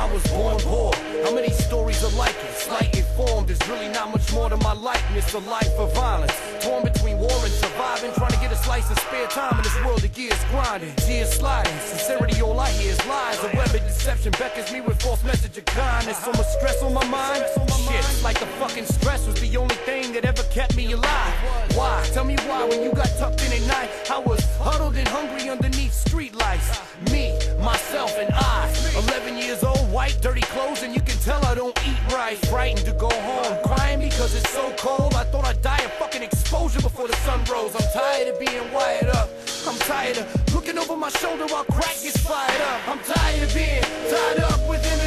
I was born poor. How many stories are like it? Slight informed. There's really not much more to my likeness. A life of violence. Torn between war and surviving. Trying to get a slice of spare time in this world of gears grinding. Tears sliding. Sincerity, all I hear is lies. A web of deception beckons me with false message of kindness. So much stress on my mind. Shit, like the fucking stress was the only thing that ever kept me alive. Why? Tell me why when you got tucked in at night. I was huddled and hungry under Frightened to go home, crying because it's so cold. I thought I'd die of fucking exposure before the sun rose. I'm tired of being wired up. I'm tired of looking over my shoulder while crack gets fired up. I'm tired of being tied up with an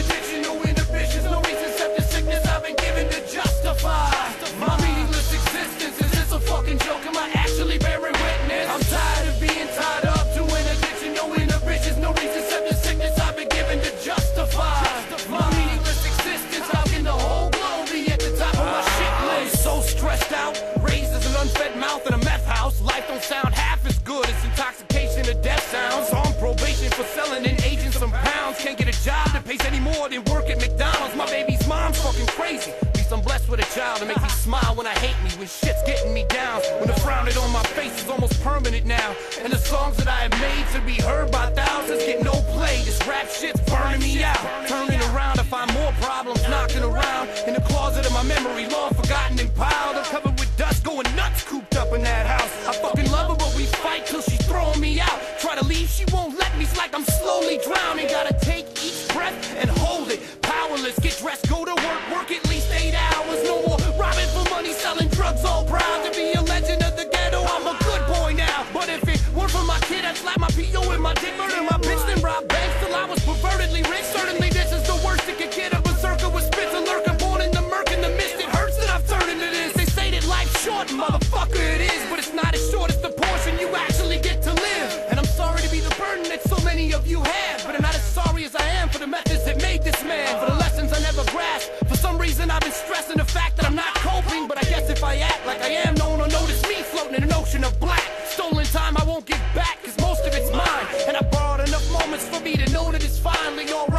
pays any more than work at McDonald's. My baby's mom's fucking crazy. At least I'm blessed with a child that makes me smile when I hate me. When shit's getting me down. When the frown on my face is almost permanent now. And the songs that I have made to be heard by thousands get no play. This rap shit's burning me out. Turning around to find more problems knocking around. In the closet of my memory, long forgotten and piled up. Covered with dust, going nuts cooped up in that house. I fucking love her, but we fight till she's throwing me out. Try to leave, she won't let me. It's like I'm slowly drowning. Gotta breath and hold it. Powerless, get dressed, go to work, work at least eight hours. No more robbing for money, selling drugs, all proud to be a legend of the ghetto. I'm a good boy now, but if it weren't for my kid, I'd slap my PO in my dick, murder my bitch, then rob banks till I was pervertedly rich. Certainly drowned in an ocean of black. Stolen time I won't get back, cause most of it's mine. And I borrowed enough moments for me to know that it's finally alright.